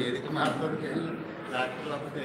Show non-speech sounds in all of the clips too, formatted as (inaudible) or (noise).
ఏది మాట్లాడుకెళ్ళి రాకపోతే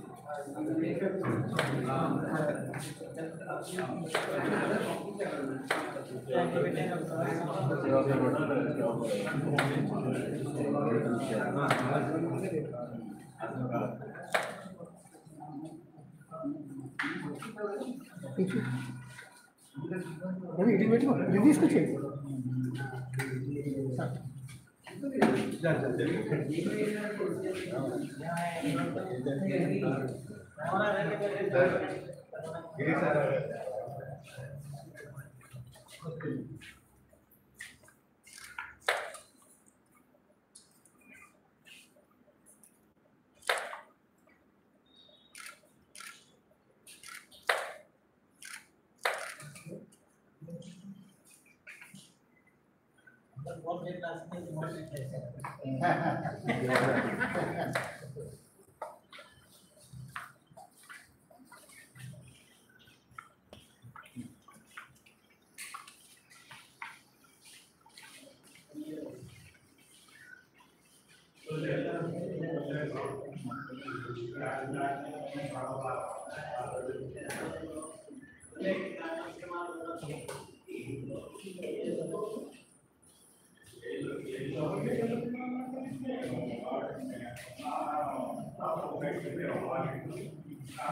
వేదిక మార్పులకి లేకపోతే రవి ఇటు పెట్టుకో ఇది yeah. (laughs) తీసుకొచ్చేయి ఆ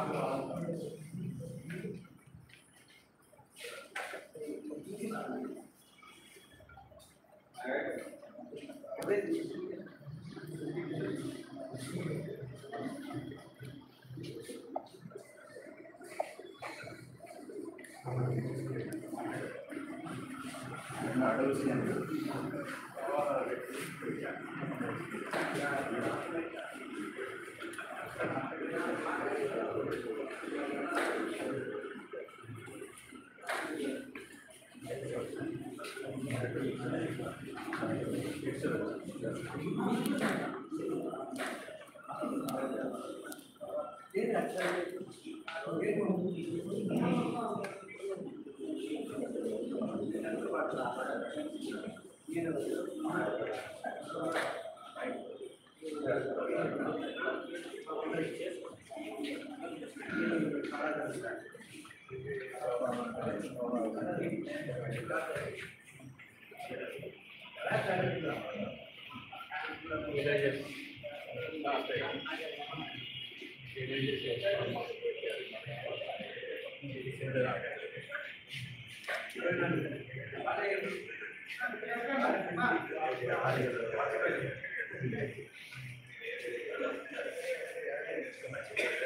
Thank you.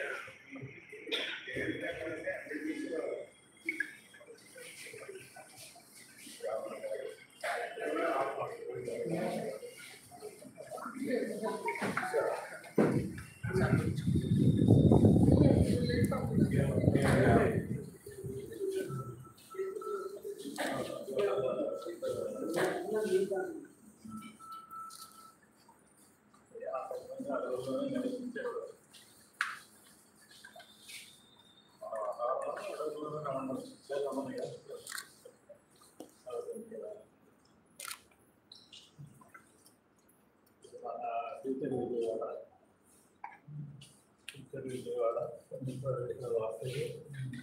విజయవాడ వార్తలు.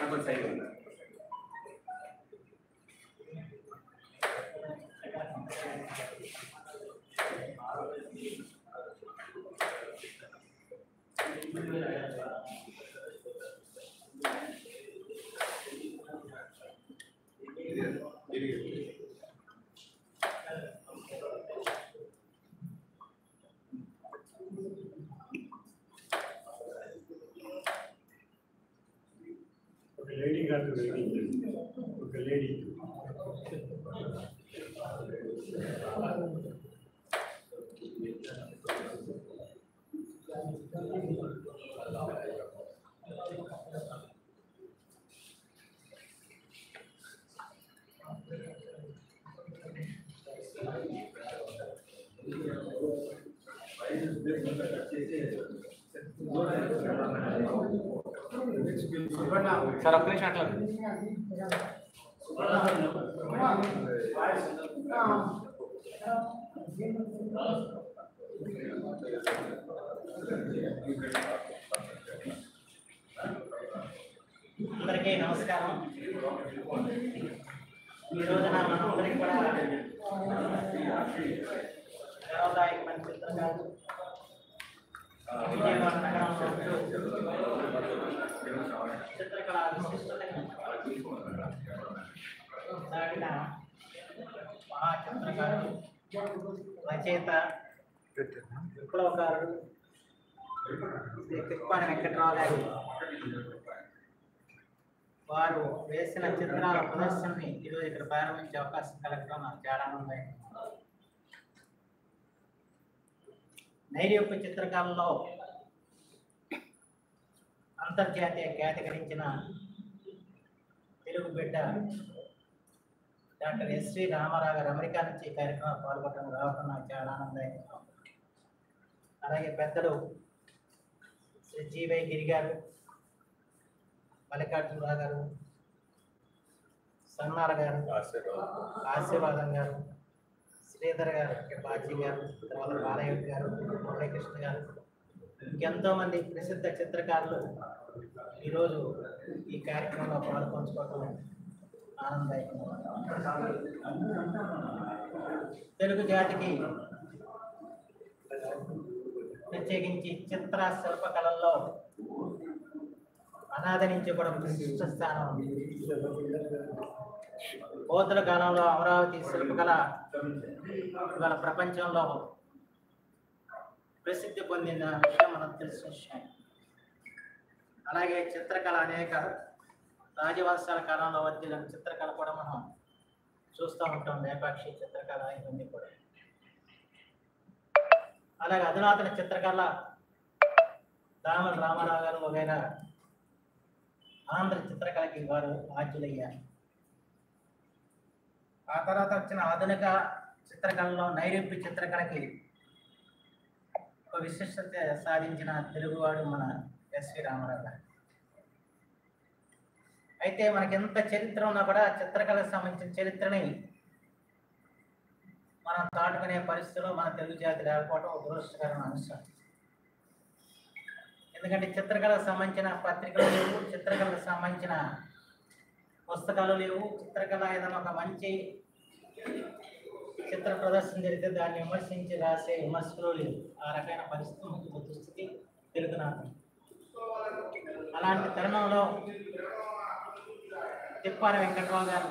한번 사이 이렇게 క్లోజ్ ఒక లేడీ గారు వెయిటింగ్ ఒక లేడీ సార్ ఒక్క నిమిషం అట్లా అందరికీ నమస్కారం. ఈ రోజున మనందరికీ కూడా గౌరవదాయకమైన చిత్రకారు విజయవాడ నగరంలో చిత్రకళ విశిష్టతని దాటిన రచయిత విప్లవకారుడు శ్రీ తిప్పాని వెంకట్రావు గారు వారు వేసిన చిత్రాల ప్రదర్శనని ఈరోజు ఇక్కడ ప్రారంభించే అవకాశం కలగడం నాకు చాలా ఆనందం. నైరూప్య చిత్రకళలో అంతర్జాతీయ ఖ్యాతి గడించిన తెలుగు బిడ్డ డాక్టర్ ఎస్వి రామారావు గారు అమెరికా నుంచి ఈ కార్యక్రమంలో పాల్గొనడం రావడం నాకు చాలా ఆనందంగా అలాగే పెద్దలు శ్రీ జీవై గిరి గారు మల్లికార్జునరావు గారు సన్నార గారు ఆశీర్వాదం గారు శ్రీధర్ గారు బాజీ గారు తర్వాత బాలయ్య గారు మురళీకృష్ణ గారు ఎంతో మంది ప్రసిద్ధ చిత్రకారులు ఈరోజు ఈ కార్యక్రమంలో పాల్పంచుకోవడం ఆనందదాయకం. తెలుగు జాతికి ప్రత్యేకించి చిత్ర శిల్పకళల్లో అనాథ నుంచి కూడా విశిష్ట స్థానం. బౌద్ధుల కాలంలో అమరావతి శిల్పకళ ఇవాళ ప్రపంచంలో ప్రసిద్ధి పొందిన విషయం మనం తెలిసిన విషయం. అలాగే చిత్రకళ అనేక రాజవంశాల కాలంలో వర్ధిల్లిన చిత్రకళ కూడా మనం చూస్తూ ఉంటాం. లేపాక్షి చిత్రకళ ఇవన్నీ కూడా. అలాగే అధునాతన చిత్రకళ రామల రామారావు గారు వగైరా ఆంధ్ర చిత్రకళకి వారు ఆద్యులయ్యారు. ఆ తర్వాత వచ్చిన ఆధునిక చిత్రకళలో నైరూప్య చిత్రకళకి ఒక విశిష్టత సాధించిన తెలుగువాడు మన ఎస్వి రామారావు గారు. అయితే మనకి ఎంత చరిత్ర ఉన్నా కూడా చిత్రకళకు సంబంధించిన చరిత్రని మనం దాటుకునే పరిస్థితిలో మన తెలుగు జాతి లేకపోవడం దురదృష్టకరమైన అంశం ఎందుకంటే చిత్రకళకు సంబంధించిన పత్రికలు లేవు చిత్రకళకు సంబంధించిన పుస్తకాలు లేవు చిత్రకళ ఏదైనా ఒక మంచి చిత్ర ప్రదర్శన జరిగితే దాన్ని విమర్శించి రాసే విమర్శలు లేవు ఆ రకమైన పరిస్థితి దుస్థితి తెలుగునాథం అలాంటి తరుణంలో తిప్పారి వెంకట్రావు గారు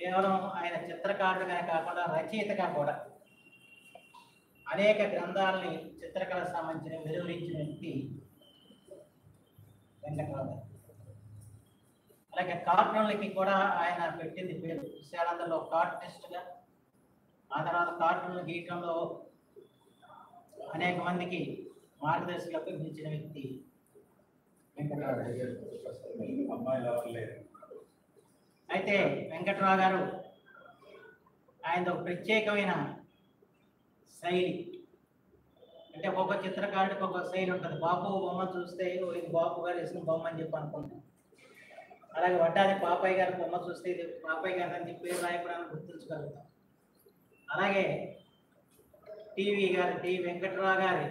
కేవలం ఆయన చిత్రకారుడుగానే కాకుండా రచయితగా కూడా అనేక గ్రంథాలని చిత్రకళ సంబంధించిన వెలువరించిన వ్యక్తి వెంకట్రావు గారు. అలాగే కార్టూన్లకి కూడా ఆయన పెట్టింది పేరు. విశాలందరిలో కార్టూనిస్ట్గా ఆ తర్వాత కార్టూన్లు గీయటంలో అనేక మందికి మార్గదర్శకులకు నిలిచిన వ్యక్తి అయితే వెంకట్రావు గారు ఆయన ఒక ప్రత్యేకమైన శైలి. అంటే ఒక్కొక్క చిత్రకారుడికి ఒక్కొక్క శైలి ఉంటుంది. బాపు బొమ్మ చూస్తే "ఓ, ఇది బాపు గారు వేసిన బొమ్మ అని చెప్పి అనుకుంటాం. అలాగే వడ్డాది పాపయ్య గారి బొమ్మ చూస్తే ఇది పాపయ్య గారు అని చెప్పి రాయకూడదని గుర్తించగలుగుతాం. అలాగే టీవీ గారు టి వెంకటరావు గారి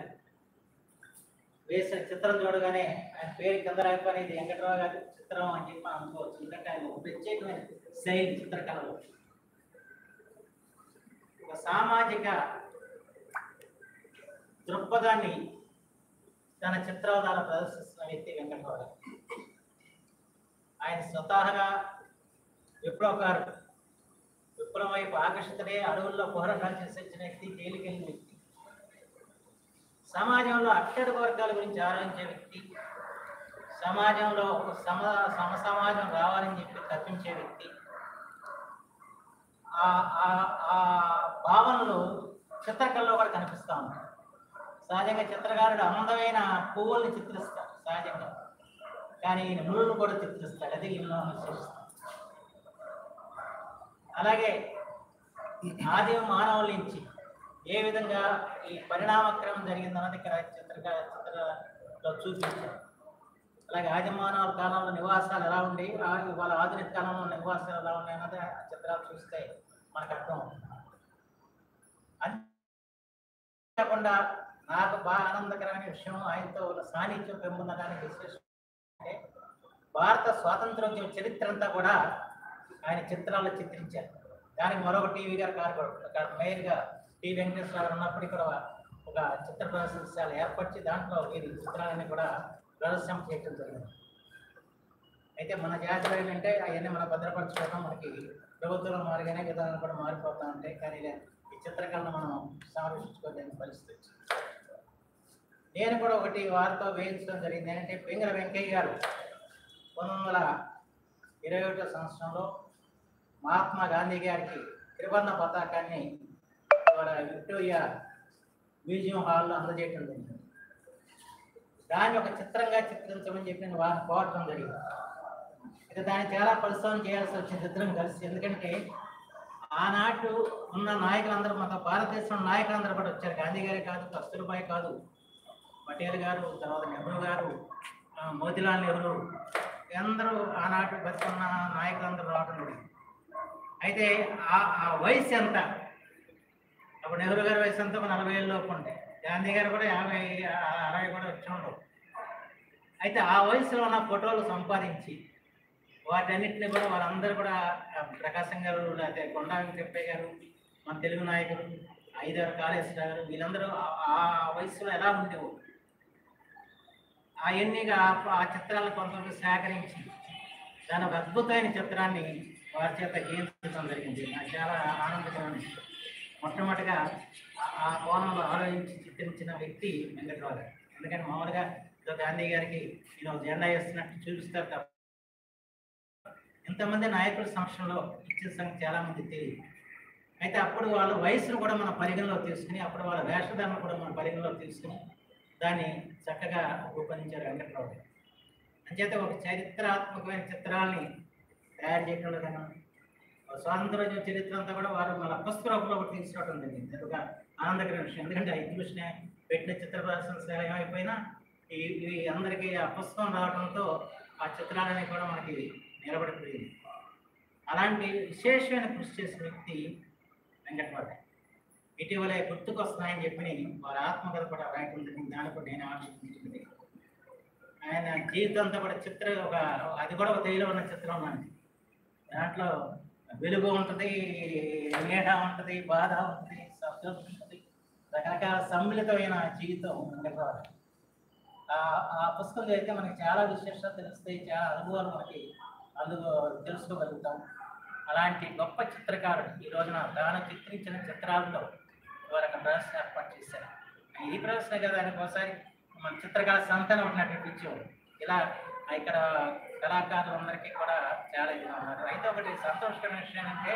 వేసిన చిత్రం చూడగానే ఆయన పేరు కింద రాకపోయినది వెంకటరావు గారి చిత్రం అని చెప్పి అనుకోవచ్చు. ఎందుకంటే ఆయన ఒక ప్రత్యేకమైన శైలి చిత్రకళలో. ఒక సామాజిక దృక్పథాన్ని తన చిత్రాల ద్వారా ప్రదర్శిస్తున్న వ్యక్తి వెంకటరావు గారు. ఆయన స్వతహాగా విప్లవకారుడు. విప్లవం వైపు ఆకర్షితుడే అడవుల్లో పోరాటాలు చేసిన వ్యక్తి తేలికైన వ్యక్తి. సమాజంలో అట్టడుగు వర్గాల గురించి ఆలోచించే వ్యక్తి. సమాజంలో ఒక సమ సమ సమాజం రావాలని చెప్పి తప్పించే వ్యక్తి. ఆ ఆ- ఆ భావనలు చిత్రకళలో కూడా కనిపిస్తూ ఉంటాయి. సహజంగా చిత్రకారుడు అందమైన పువ్వుల్ని చిత్రిస్తాడు సహజంగా. కానీ ఈయన ముళ్ళను కూడా చిత్రిస్తాడు. అది ఈయనలో విశేషత అలాగే ఆదిమ మానవుల నుంచి ఏ విధంగా ఈ పరిణామక్రమం జరిగిందన్నది ఇక్కడ చిత్రక చిత్రలో చూపించారు. అలాగే ఆది మానవుల కాలంలో నివాసాలు ఎలా ఉండి వాళ్ళ ఆధునిక కాలంలో నివాసాలు ఎలా ఉన్నాయి అన్నది ఆ చిత్రాలు చూస్తే మనకు అర్థం అంతేకాకుండా నాకు బాగా ఆనందకరమైన విషయం ఆయనతో ఉన్న సాన్నిధ్యం పెంపొందడానికి విశేషం అంటే భారత స్వాతంత్రోద్యమ చరిత్ర అంతా కూడా ఆయన చిత్రాల్లో చిత్రించారు. దానికి మరొక టీవీ గారు కారు అక్కడ మేయర్గా టి వెంకటేశ్వర గారు ఉన్నప్పుడు ఇక్కడ ఒక చిత్ర ప్రదర్శనశాల ఏర్పరిచి దాంట్లో వీరి చిత్రాలన్నీ కూడా ప్రదర్శన చేయడం జరిగింది. అయితే మన జాతర ఏంటంటే అవన్నీ మనం భద్రపరచుకోవడం మనకి ప్రభుత్వంలో మారిగానే విధానాలు కూడా మారిపోతా ఉంటాయి. కానీ ఈ చిత్రకళను మనం సంరక్షించుకోలేని పరిస్థితి వచ్చింది. నేను కూడా ఒకటి వారితో వేయించడం జరిగింది. ఏంటంటే పింగళ వెంకయ్య గారు పంతొమ్మిది వందల ఇరవై ఒకటో సంవత్సరంలో మహాత్మా గాంధీ గారికి త్రివర్ణ పతాకాన్ని విక్టోరియా మ్యూజియం హాల్లో అందజేయటం జరిగింది. దాన్ని ఒక చిత్రంగా చిత్రించమని చెప్పి నేను వారిని కోరటం జరిగింది. ఇక దాన్ని చాలా పరిశ్రమ చేయాల్సి వచ్చింది ఇద్దరం కలిసి. ఎందుకంటే ఆనాటు ఉన్న నాయకులందరూ మన భారతదేశం నాయకులందరూ కూడా వచ్చారు. గాంధీ గారే కాదు కస్తూర్బాయ్ కాదు పటేల్ గారు తర్వాత నెహ్రూ గారు మోతిలాల్ నెహ్రూ అందరూ ఆనాటి బతుకున్న నాయకులందరూ రావడం జరిగింది. అయితే ఆ ఆ వయసు ఎంత? అప్పుడు నెహ్రూ గారి వయసు అంతా ఒక నలభై ఏళ్ళ లోపు ఉండే గాంధీ గారు కూడా యాభై ఆ, అరవై కూడా వచ్చి ఉండవు అయితే ఆ వయసులో ఉన్న ఫోటోలు సంపాదించి వాటన్నిటిని కూడా వాళ్ళందరూ కూడా ప్రకాశం గారు లేకపోతే కొండా వెంకటప్పయ్య గారు మన తెలుగు నాయకులు ఐదారు కాళేశ్వర గారు వీళ్ళందరూ ఆ- వయసులో ఎలా ఉండేవారు అవన్నీ ఆ చిత్రాలను కొంతవరకు సేకరించి దాని ఒక అద్భుతమైన చిత్రాన్ని వారి చేత గీయించడం జరిగింది. నాకు చాలా ఆనందకరమైన విషయం. మొట్టమొదటిగా ఆ- కోణంలో ఆలోచించి చిత్రించిన వ్యక్తి వెంకట్రావు గారు. ఎందుకంటే మామూలుగా ఏదో గాంధీ గారికి ఈయన ఒక జెండా వేస్తున్నట్టు చూపిస్తారు తప్ప ఇంతమంది నాయకుల సమక్షంలో ఇచ్చిన సంగతి చాలామంది తెలియదు. అయితే అప్పుడు వాళ్ళ వయసును కూడా మనం పరిగణలో తీసుకుని అప్పుడు వాళ్ళ వేషధారణ కూడా మనం పరిగణలో తీసుకుని దాన్ని చక్కగా రూపొందించారు వెంకట్రావు గారు. అంచేత ఒక చరిత్రాత్మకమైన చిత్రాల్ని తయారు చేయడంలో కదా. స్వాతంత్రోద్యమ చరిత్ర అంతా కూడా వారు మన పుస్తక రూపంలో ఒకటి తీసుకురావడం జరిగింది అది ఒక ఆనందకరమైన విషయం. ఎందుకంటే ఆ ఎగ్జిబిషన్ పెట్టిన చిత్ర ప్రదర్శనశాల ఏమైపోయినా ఈ ఇవి అందరికీ ఆ రావడంతో ఆ చిత్రాలని కూడా మనకి నిలబడిపోయింది. అలాంటి విశేషమైన కృషి చేసిన వ్యక్తి వెంకటవాడ ఇటీవలే గుర్తుకొస్తున్నాయని చెప్పి వారి ఆత్మకథ కూడా రాయటం జరిగింది. దాన్ని కూడా నేను ఆలోచించింది ఆయన జీవితం అంతా కూడా చిత్ర ఒక అది కూడా ఒక తేలిలో ఉన్న చిత్రం లాంటి దాంట్లో వెలుగు ఉంటుంది నీడ ఉంటుంది బాధ ఉంటుంది సంతోషం ఉంటుంది. రకరకాల సమ్మిళితమైన జీవితం వెంకటవాడ ఆ ఆ పుస్తకం అయితే మనకి చాలా విశేషాలు తెలుస్తాయి చాలా అనుభవాలు మనకి అందులో తెలుసుకోగలుగుతాం. అలాంటి గొప్ప చిత్రకారుడు ఈ రోజున తాను చిత్రించిన చిత్రాల్లో ఇవాళ ప్రదర్శన ఏర్పాటు చేశారు. ఈ ప్రదర్శన కదా ఆయనకు ఒకసారి మన చిత్రకళ సంతనం ఉన్నటువంటి విషయం ఇలా ఇక్కడ కళాకారులందరికీ కూడా చాలా ఇదిగా ఉన్నారు. అయితే ఒకటి సంతోషకరమైన విషయం అంటే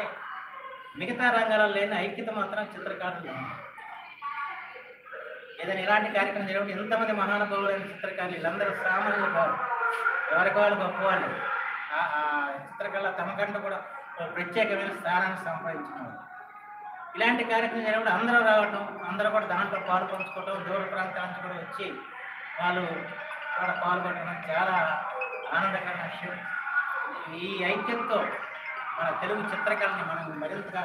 మిగతా రంగాలలో లేని ఐక్యత మాత్రం చిత్రకారులు ఏదైనా ఇలాంటి కార్యక్రమం జరిగినప్పుడు ఎంతమంది మహానుభావులైన చిత్రకారులు వీళ్ళందరూ సామాన్యులు కాదు ఎవరికి వాళ్ళు గొప్ప వాళ్ళు. ఆ చిత్రకళ తమకంటూ కూడా ఒక ప్రత్యేకమైన స్థానాన్ని సంపాదించుకున్నారు ఇలాంటి కార్యక్రమం జరిగినప్పుడు అందరూ రావడం అందరూ కూడా దాంట్లో పాల్పంచుకోవడం దూర ప్రాంతాల నుంచి కూడా వచ్చి వాళ్ళు కూడా పాల్గొనడం చాలా ఆనందకరమైన విషయం. ఈ ఐక్యంతో మన తెలుగు చిత్రకళని మనం మరింతగా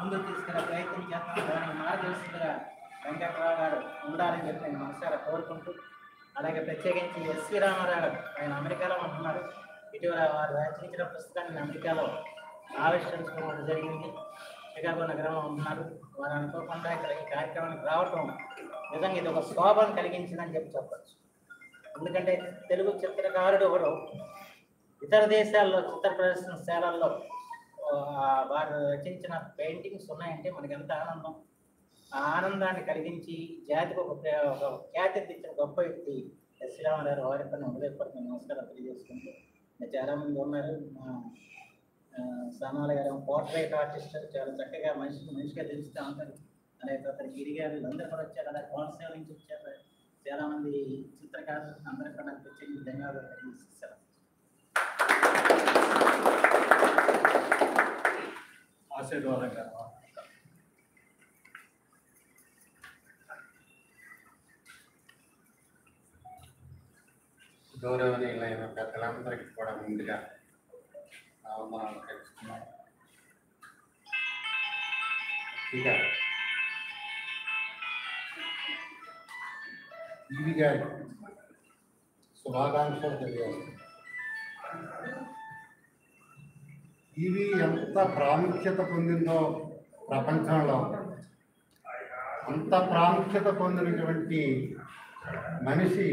ముందుకు తీసుకునే ప్రయత్నం చేస్తాం. దానికి మార్గదర్శకులుగా వెంకట్రావు గారు ఉండాలని చెప్పి నేను మనసారా కోరుకుంటూ అలాగే ప్రత్యేకించి ఎస్వి రామారావు గారు ఆయన అమెరికాలో ఉంటున్నారు. ఇటీవల వారు రచించిన పుస్తకాన్ని అమెరికాలో ఆవిష్కరించుకోవడం జరిగింది. చికాగో నగరంలో ఉంటున్నారు. వారు అనుకోకుండా ఇక్కడ ఈ కార్యక్రమానికి రావటం నిజంగా ఇది ఒక శోభను కలిగించిందని చెప్పి చెప్పచ్చు. ఎందుకంటే తెలుగు చిత్రకారుడు ఒకడు. ఇతర దేశాల్లో చిత్ర ప్రదర్శనశాలల్లో వారు రచించిన పెయింటింగ్స్ ఉన్నాయంటే మనకి ఎంత ఆనందం. ఆ ఆనందాన్ని కలిగించి జాతికి ఒక ఒక ఖ్యాతి తెచ్చిన గొప్ప వ్యక్తి ఎస్. రామారావు వారి పైన హృదయపూర్వక నమస్కారం తెలియజేసుకుంటూ ఇంకా చాలా మంది ఉన్నారు. మా ఆ, సామాల గారు పోర్ట్రేట్ ఆర్టిస్ట్ చాలా చక్కగా మనిషి మనిషిగా తెలుస్తూ ఉంటారు. అలాగే తర్వాత గిరి గారు కూడా వచ్చారు. అలాగే కోనసీమ నుంచి వచ్చారు. చాలా మంది చిత్రకారులు అందరూ కూడా నాకు ప్రత్యేక ధన్యవాదాలు తెలియజేస్తారు ఆశీర్వాదంగా. గౌరవనీయులైన పెద్దలందరికీ కూడా ముందుగా నా వందనాలు తెలుసుకున్నాను ఇక ఇవి గారి శుభాకాంక్షలు తెలియజేస్తాను. ఈవి ఎంత ప్రాముఖ్యత పొందిందో ప్రపంచంలో. అంత ప్రాముఖ్యత పొందినటువంటి మనిషి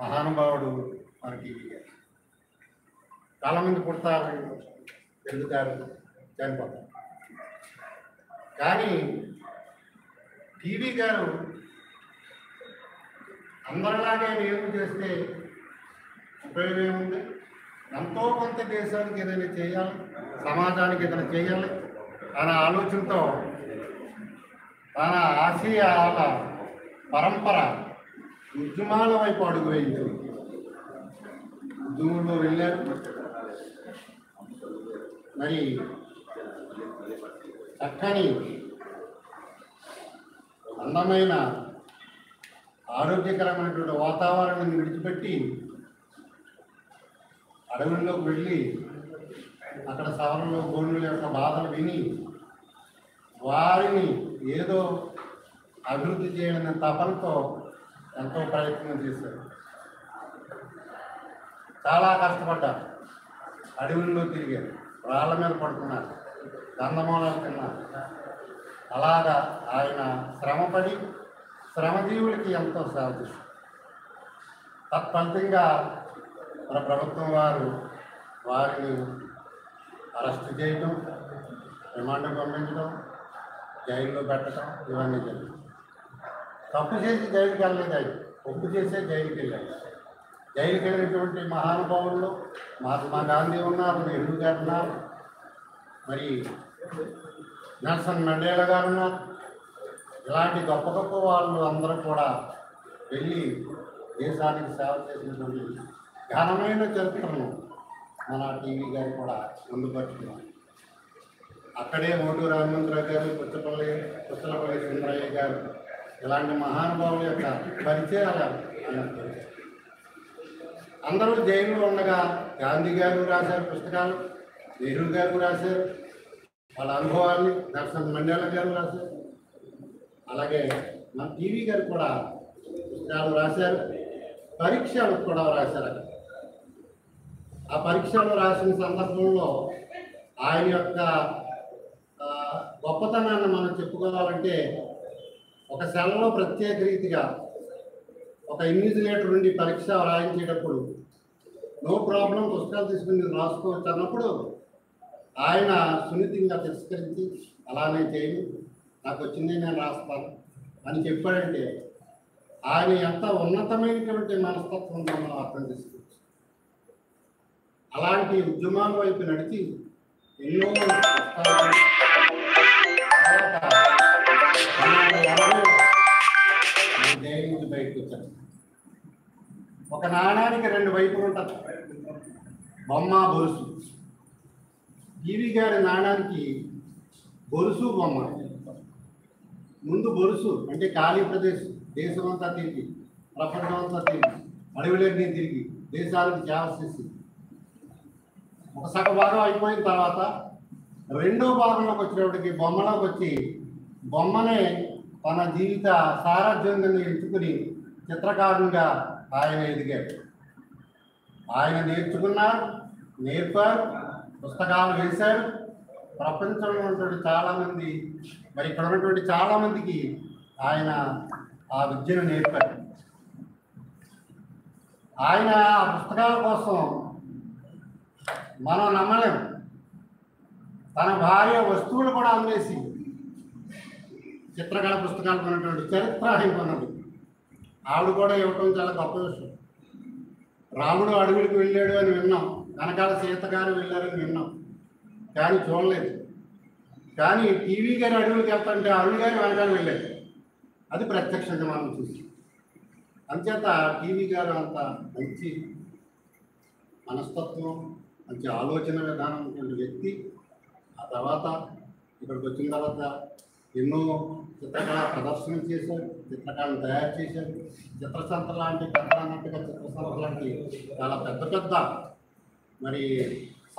మహానుభావుడు మనకి చాలామంది పుడతారు పెరుగుతారు చనిపోతారు. కానీ టీవీ గారు అందరిలాగే నేను చేస్తే ఉపయోగం ఏముంది? ఎంతో కొంత దేశానికి ఏదైనా చేయాలి సమాజానికి ఏదైనా చేయాలి తన ఆలోచనతో తన ఆశయాల పరంపర ఉద్యమాల వైపు అడుగు వేయించింది ఉద్యమంలో వెళ్ళారు. మరి చక్కని అందమైన ఆరోగ్యకరమైనటువంటి వాతావరణాన్ని విడిచిపెట్టి అడవుల్లోకి వెళ్ళి అక్కడ సవరణలో గోండుల యొక్క బాధలు విని వారిని ఏదో అభివృద్ధి చేయాలనే తపనతో ఎంతో ప్రయత్నం చేశారు. చాలా కష్టపడ్డారు. అడవుల్లో తిరిగారు. రాళ్ళ మీద పడుతున్నారు గంధమూలాలు తిన్నారు. అలాగా ఆయన శ్రమపడి శ్రమజీవులకి ఎంతో సేవ చేశారు తత్ఫలితంగా మన ప్రభుత్వం వారు వారిని అరెస్ట్ చేయటం రిమాండ్ పంపించడం జైల్లో పెట్టడం ఇవన్నీ జరిగింది తప్పు చేసి జైలుకి వెళ్ళలేదు ఆయన. ఒప్పు చేసే జైలుకి వెళ్ళాడు. జైలుకి వెళ్ళినటువంటి మహానుభావుల్లో మహాత్మా గాంధీ ఉన్నారు నెహ్రూ గారు ఉన్నారు మరి నెల్సన్ మండేలా గారు ఉన్నారు. ఇలాంటి గొప్ప గొప్ప వాళ్ళు అందరూ కూడా వెళ్ళి దేశానికి సేవ చేసినటువంటి ఘనమైన చరిత్రను మన టీవీ గారు కూడా ముందుపరుచుకున్నారు అక్కడే మోటు హనుమంతరావు గారు పుచ్చపల్లి పుచ్చలపల్లి సుందరయ్య గారు ఇలాంటి మహానుభావుల యొక్క పరిచయాలు అందరూ జైల్లో ఉండగా గాంధీ గారు రాశారు పుస్తకాలు నెహ్రూ గారు రాశారు వాళ్ళ అనుభవాన్ని దర్శన్ మండేల గారు రాశారు. అలాగే మన టీవీ గారు కూడా పుస్తకాలు రాశారు పరీక్షలు కూడా రాశారు అక్కడ. ఆ పరీక్షలు రాసిన సందర్భంలో ఆయన యొక్క గొప్పతనాన్ని మనం చెప్పుకోవాలంటే ఒక సెలలో ప్రత్యేక రీతిగా ఒక ఇన్విజిలేటర్ నుండి పరీక్ష రాయించేటప్పుడు నో ప్రాబ్లం పుస్తకాలు తీసుకుని రాసుకోవచ్చు అన్నప్పుడు ఆయన సున్నితంగా తిరస్కరించి అలానే చేయను నాకు వచ్చింది నేను రాస్తాను. అని చెప్పాడంటే ఆయన ఎంత ఉన్నతమైనటువంటి మనస్తత్వం మనం అర్థం చేసుకోవచ్చు. అలాంటి ఉద్యమాల వైపు నడిచి ఎన్నో కష్టాలు నుంచి బయటకు వచ్చాను ఒక నాణానికి రెండు వైపులు ఉంటుంది బొమ్మ బొరుసు. టీవీ గారి నాణానికి బొరుసు బొమ్మ. ముందు గొలుసు అంటే ఖాళీ ప్రదేశం దేశమంతా తిరిగి ప్రపంచమంతా తిరిగి అడవులన్నీ తిరిగి దేశాలకు సేవ చేసి. ఒక సగ భాగం అయిపోయిన తర్వాత రెండో భాగంలోకి వచ్చినప్పటికి బొమ్మలోకి వచ్చి బొమ్మనే తన జీవిత సారథ్యంగా ఎంచుకుని చిత్రకారునిగా ఆయన ఎదిగాడు. ఆయన నేర్చుకున్నారు నేర్పారు పుస్తకాలు వేశారు ప్రపంచంలో ఉన్నటువంటి చాలామంది మరి ఇక్కడ ఉన్నటువంటి చాలామందికి ఆయన ఆ విద్యను నేర్పారు. ఆయన ఆ పుస్తకాల కోసం మనం నమ్మలేం. తన భార్య వస్తువులు కూడా అమ్మేసి చిత్రకళ పుస్తకాలు కొన్నటువంటి చరిత్ర ఆయన కొన్నది. ఆవిడ కూడా ఇవ్వటం చాలా గొప్ప విషయం. రాముడు అడవులకు వెళ్ళాడు అని విన్నాం. వెనకాల సీత గారు వెళ్ళారని విన్నాం. కానీ చూడలేదు. కానీ టీవీ గారి అడవులకు వెళ్తుంటే అరుణ్ గారి వెనకాల వెళ్ళారు అది ప్రత్యక్షంగా మనం చూసి. అంచేత టీవీ గారు అంత మంచి మనస్తత్వం మంచి ఆలోచన విధానం ఉన్నటువంటి వ్యక్తి. ఆ తర్వాత ఇక్కడికి వచ్చిన తర్వాత ఎన్నో చిత్రకళ ప్రదర్శనలు చేశారు చిత్రకళను తయారు చేశారు చిత్రసంత లాంటి పెద్ద అన్నట్టుగా చిత్రసంత లాంటి చాలా పెద్ద పెద్ద మరి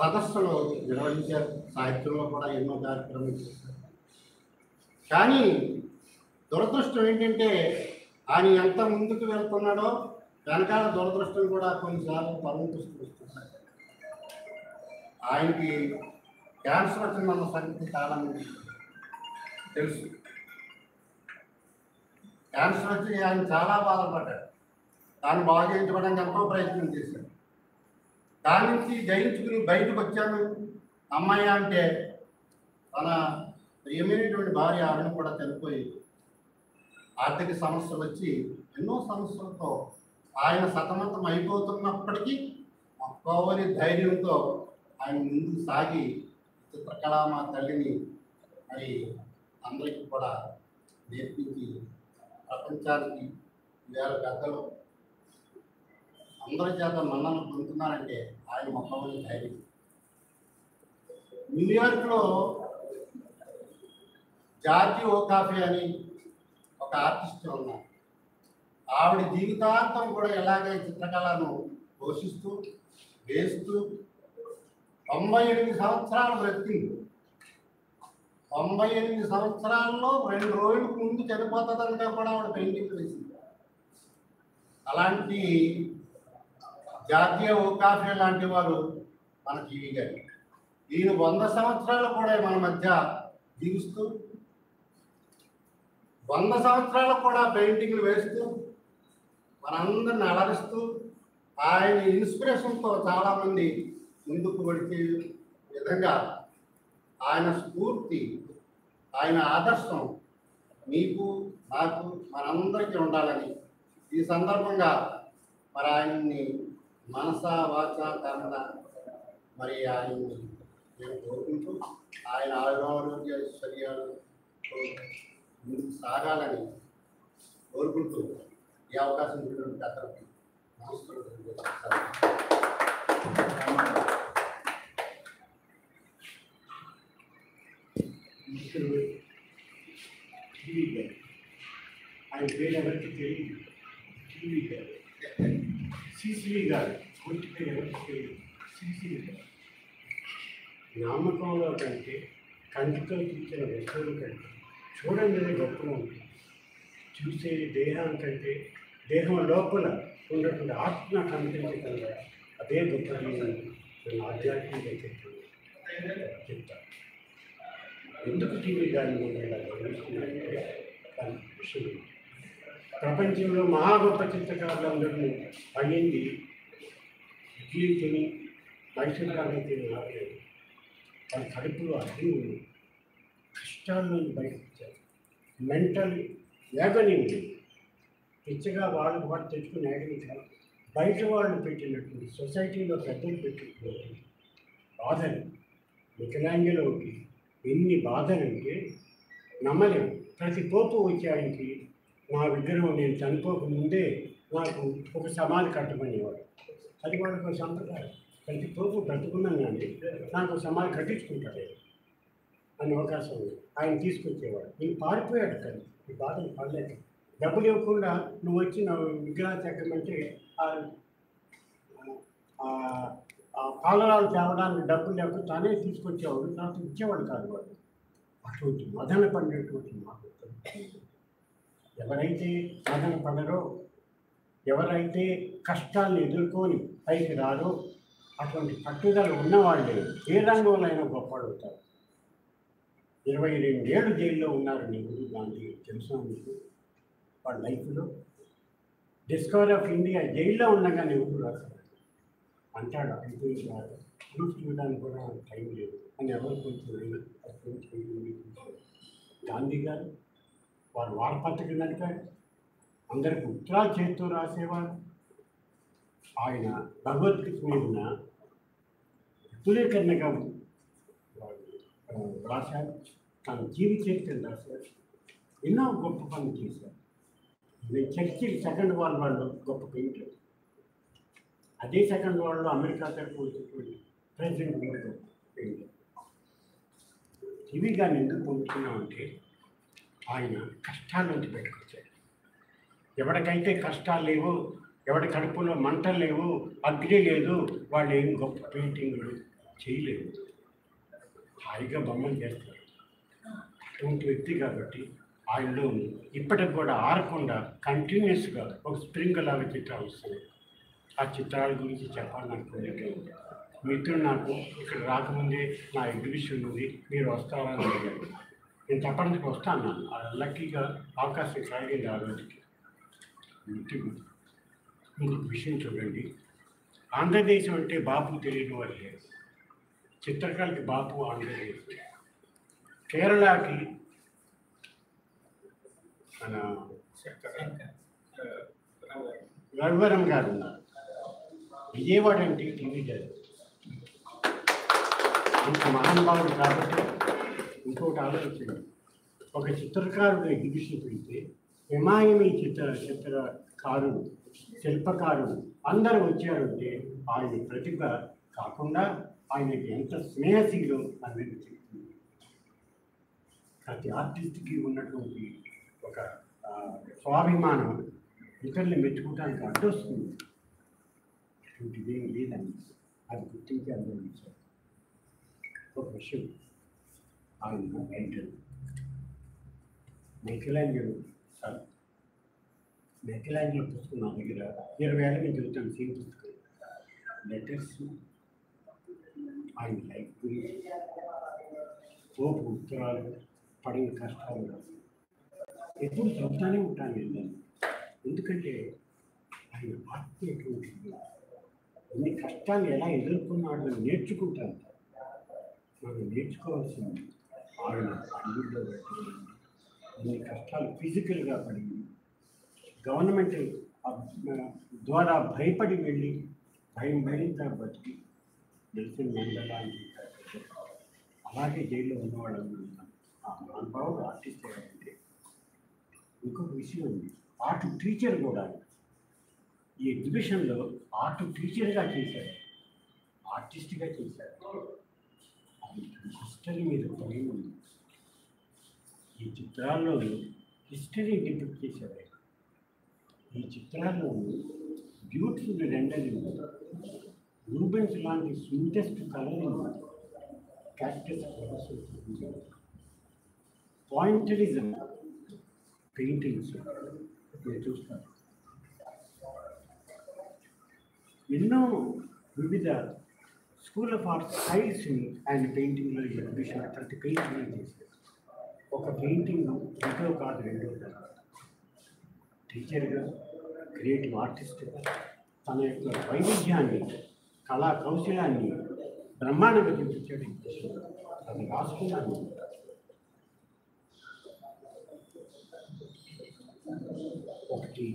సదస్సులు నిర్వహించారు. సాహిత్యంలో కూడా ఎన్నో కార్యక్రమాలు చేశారు. కానీ దురదృష్టం ఏంటంటే ఆయన ఎంత ముందుకు వెళ్తున్నాడో వెనకాల దురదృష్టం కూడా కొన్నిసార్లు పరిమితిస్తుంది ఆయనకి క్యాన్సర్ వచ్చిందన్న సంగతి చాలా మంది తెలుసు. క్యాన్సర్ వచ్చి ఆయన చాలా బాధపడ్డాడు. దాన్ని బాగు చేయించుకోవడానికి ఎంతో ప్రయత్నం చేశాడు. దాని నుంచి జయించుకుని బయటకు వచ్చాను. అమ్మాయి అంటే తన ప్రియమైనటువంటి భార్య ఆవిడను కూడా చనిపోయి ఆర్థిక సమస్యలు వచ్చి ఎన్నో సమస్యలతో ఆయన సతమతం అయిపోతున్నప్పటికీ మొక్కవని ధైర్యంతో ఆయన ముందుకు సాగి చిత్రకళా మా తల్లిని మరి అందరికీ కూడా నేర్పించి ప్రపంచానికి వేల పెద్దలు అందరి చేత మన్నను పొందుతున్నారంటే ఆయన మొక్కవని ధైర్యం. న్యూయార్క్లో జార్జి కాఫీ అని ఒక ఆర్టిస్ట్ ఉన్నారు. ఆవిడ జీవితాంతం కూడా ఎలాగే చిత్రకళను పోషిస్తూ వేస్తూ తొంభై ఎనిమిది సంవత్సరాలు బ్రతికింది. తొంభై ఎనిమిది సంవత్సరాల్లో రెండు రోజులకు ముందు చనిపోతుందంటే కూడా ఆవిడ పెయింటింగ్ వేసింది. అలాంటి జాతీయ ఓకాఫీ లాంటి వారు మన జీవి గారు. ఈయన వంద సంవత్సరాలు కూడా మన మధ్య జీవిస్తూ వంద సంవత్సరాలు కూడా పెయింటింగ్లు వేస్తూ మనందరిని అలరిస్తూ ఆయన ఇన్స్పిరేషన్తో చాలామంది ముందుకు పడితే విధంగా ఆయన స్ఫూర్తి ఆయన ఆదర్శం మీకు నాకు మనందరికీ ఉండాలని ఈ సందర్భంగా మరి ఆయన్ని మనస వాచ కర్మ మరి ఆయన నేను కోరుకుంటూ ఆయన ఆరోగ్య ఐశ్వర్యాలు ముందుకు సాగాలని కోరుకుంటూ ఈ అవకాశం ఇచ్చినటువంటి అతనికి నమస్కారం తెలియజేస్తాను. మిస్టర్ టీవీ ఆయన పేరు ఎవరికి తెలియదు సిసివి గారు పూర్తి పేరు ఎవరికి సిసివి గారు నామకంలో కంటే కంటితో చూసిన వస్తువుల కంటే చూడండి గొప్పగా ఉంటుంది. చూసే దేహం కంటే దేహం లోపల ఉన్నటువంటి ఆత్మ కనిపించకుండా అదే గొప్పది నేను ఆధ్యాత్మిక చెప్తాను ఎందుకు టీవీ దాన్ని మనం ఇలా గమనిస్తున్నామంటే దాని విషయం. ఉంది. ప్రపంచంలో మహా గొప్ప చిత్రకారులందరూ అయ్యింది జీవితని తిని తిని రాలేదు. వాళ్ళ కడుపులో అగ్ని ఉంది కష్టాల నుంచి మెంటల్ ఏగని ఉంది. పిచ్చగా వాళ్ళు వాడు తెచ్చుకుని యాగని కాదు బయట వాళ్ళు పెట్టినటువంటి సొసైటీలో పెద్దలు పెట్టినటువంటి బాధలు వికలాంగిలోకి ఎన్ని బాధలు అంటే నమ్మలేము ప్రతి పోపు వచ్చే ఆయనకి నా విగ్రహం నేను చనిపోక ముందే నాకు ఒక సమాధి కట్టమనేవాడు. అది వాళ్ళకు సంప్రదాయం. ప్రతి పోపు బ్రతుకున్నాను కానీ నాకు సమాధి కట్టించుకుంటాడు అనే అవకాశం ఉంది. ఆయన తీసుకొచ్చేవాడు. నేను పారిపోయాడు కానీ ఈ బాధలు పడలేదు. డబ్బులు ఇవ్వకుండా నువ్వు వచ్చి నా విగ్రహ చెక్కమంటే కాలరాలు తేవడానికి డబ్బులు లేకపోతే తానే తీసుకొచ్చేవాడు. నాకు ఇచ్చేవాడు కాదు వాడు. అటువంటి మదన పడినటువంటి మాకు ఎవరైతే సాధన పడరో ఎవరైతే కష్టాన్ని ఎదుర్కొని పైకి రారో అటువంటి పట్టుదల ఉన్నవాళ్ళే ఏ రంగంలో అయినా గొప్పవాడు ఇరవై రెండేళ్ళు జైల్లో ఉన్నారు నెహ్రూ గాంధీ తెలుసా మీకు? వాళ్ళ లైఫ్లో డిస్కవర్ ఆఫ్ ఇండియా జైల్లో ఉండగా నెహ్రూ రాశారు? అంటాడు అయిపోయింది కాదు ప్రూఫ్ చూడడానికి కూడా టైం లేదు. అని ఎవరు కొంచెం గాంధీ గారు వారు వారపత్రిక నడిపారు అందరికి ఉత్తరాలు చేస్తూ రాసేవారు ఆయన భగవద్గీత మీద ఉన్న విపులీకరణగా రాశారు తన జీవి చరిత్ర రాశారు ఎన్నో గొప్ప పనులు చేశారు నేను చర్చి సెకండ్ వాల్ వాళ్ళు గొప్ప పెయింటర్. అదే సెకండ్ వరల్డ్లో అమెరికా తరపు వచ్చినటువంటి ప్రెసిడెంట్ గొప్ప పెయింటర్. టీవీ కానీ ఎందుకు పొందుతున్నామంటే ఆయన కష్టాల నుంచి బయటకొచ్చాడు ఎవరికైతే కష్టాలు లేవు ఎవరి కడుపులో మంటలు లేవు అగ్ని లేదు వాళ్ళు ఏం గొప్ప పెయింటింగ్లు చేయలేవు హాయిగా బొమ్మలు చేస్తారు. అటువంటి వ్యక్తి కాబట్టి ఆయనలో ఇప్పటికి కూడా ఆరకుండా కంటిన్యూస్గా ఒక స్ప్రింగ్ లాగా చిత్రాలు వస్తున్నాయి. ఆ చిత్రాల గురించి చెప్పాలనుకునే మిత్రుడు నాకు ఇక్కడ రాకముందే నా ఎగ్జిబిషన్ ఉంది మీరు వస్తారా అని అడిగారు. నేను చెప్పడానికి వస్తాను లక్కీగా అవకాశం కలిగింది ఆ రోజుకి. ఇంకొక విషయం చూడండి. ఆంధ్రదేశం అంటే బాపు తెలియని వాళ్ళు లేరు. చిత్రకళకి బాపు ఆంధ్రదేశం. కేరళకి మన రఘువరం గారు ఉన్నారు. విజయవాడ అంటే టీవీ గారు ఇంత మహానుభావుడు కాబట్టి ఇంకోటి ఆలోచించండి. ఒక చిత్రకారుడు ఎగ్జిబిషన్ పెడితే హిమాయమి చిత్ర చిత్రకారుడు శిల్పకారుడు అందరూ వచ్చారంటే ఆయన ప్రతిభ కాకుండా ఆయనకి ఎంత స్నేహశీలో అనేది చెప్తుంది. ప్రతి ఆర్టిస్ట్కి ఉన్నటువంటి ఒక స్వాభిమానం ఇతరుల్ని మెచ్చుకోవడానికి అడ్డొస్తుంది. అటువంటిది ఏం లేదని అది గుర్తించి అనుభవించారు ఒక విషయం ఆయన రైటర్ మైకలాంజలో సార్ మైకలాంజలో పుస్తకం నా దగ్గర ఇరవై ఏళ్ళ నుంచి చదువుతాను సేమ్ పుస్తకం. లెటర్స్ ఆయన లైఫ్ గురించి పోపు ఉత్తరాలు పడిన కష్టాలు. ఎప్పుడు చదువుతానే ఉంటాను నేను. ఎందుకంటే ఆయన ఆత్మ ఎటువంటిది ఎన్ని కష్టాలు ఎలా ఎదుర్కొన్నాడో నేర్చుకుంటాను. మనం నేర్చుకోవాల్సింది ఆయన అన్నింటిలో పెట్టింది కష్టాలు ఫిజికల్గా పడి గవర్నమెంట్ ద్వారా భయపడి వెళ్ళి భయం భయంగా బతికి నెల్సన్ మండలా అని అలాగే జైల్లో ఉన్నవాళ్ళు ఆ మహానుభావుడు ఆర్టిస్ట్ అంటే ఇంకొక విషయం ఉంది. ఆర్ట్ టీచర్ కూడా. ఈ ఎగ్జిబిషన్లో ఆర్ట్ టీచర్గా చేశారు. ఆర్టిస్ట్గా చేశారు. అది హిస్టరీ మీద భయం ఉంది. ఈ చిత్రాల్లో హిస్టరీ డిపిక్ట్ చేశారు ఈ చిత్రాల్లో బ్యూటిఫుల్ రెండరింగ్ రూబెన్స్ లాంటి sweetest colouring cactus pointillism paintings మీరు చూస్తారు. ఎన్నో వివిధ స్కూల్ ఆఫ్ ఆర్ట్స్ స్టైల్స్ని ఆయన పెయింటింగ్లో ఎగ్జిబిషన్ ప్రతి పెయింటింగ్ చేశారు. ఒక పెయింటింగ్ ఇంట్లో కాదు రెండో టీచర్గా క్రియేటివ్ ఆర్టిస్ట్గా తన యొక్క వైవిధ్యాన్ని కళా కౌశలాన్ని బ్రహ్మాండంగా చూపించాడు ఈ అది రాసుకున్నాను ఒకటి